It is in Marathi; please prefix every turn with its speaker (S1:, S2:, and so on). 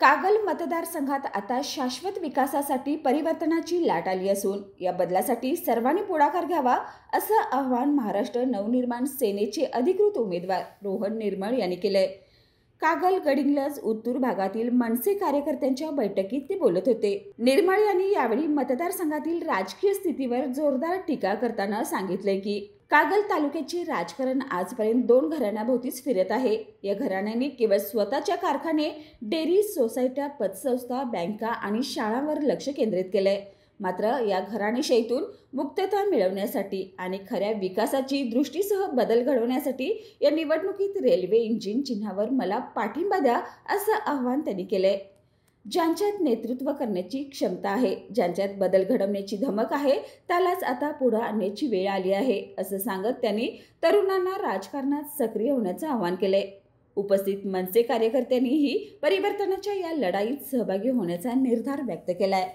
S1: कागल मतदारसंघात आता शाश्वत विकासासाठी परिवर्तनाची लाट आली असून या बदलासाठी सर्वांनी पुढाकार घ्यावा असं आवाहन महाराष्ट्र नवनिर्माण सेनेचे अधिकृत उमेदवार रोहन निर्मळ यांनी केलंय. कागल गडिंगलज उत्तूर भागातील मनसे कार्यकर्त्यांच्या बैठकीत ते बोलत होते. निर्मळ यांनी यावेळी मतदारसंघातील राजकीय स्थितीवर जोरदार टीका करताना सांगितले की कागल तालुक्याचे राजकारण आजपर्यंत दोन घराण्याभोवतीच फिरत आहे. या घराण्यांनी केवळ स्वतःच्या कारखाने डेअरी सोसायट्या पतसंस्था बँका आणि शाळांवर लक्ष केंद्रित केलंय. मात्र या घराणेशाहीतून मुक्तता मिळवण्यासाठी आणि खऱ्या विकासाची दृष्टीसह बदल घडवण्यासाठी या निवडणुकीत रेल्वे इंजिन चिन्हावर मला पाठिंबा द्या असं आवाहन त्यांनी केलंय. ज्यांच्यात नेतृत्व करण्याची क्षमता आहे ज्यांच्यात बदल घडवण्याची धमक आहे त्यालाच आता पुढं आणण्याची वेळ आली आहे असं सांगत त्यांनी तरुणांना राजकारणात सक्रिय होण्याचं आवाहन केलंय. उपस्थित मनसे कार्यकर्त्यांनीही परिवर्तनाच्या या लढाईत सहभागी होण्याचा निर्धार व्यक्त केलाय.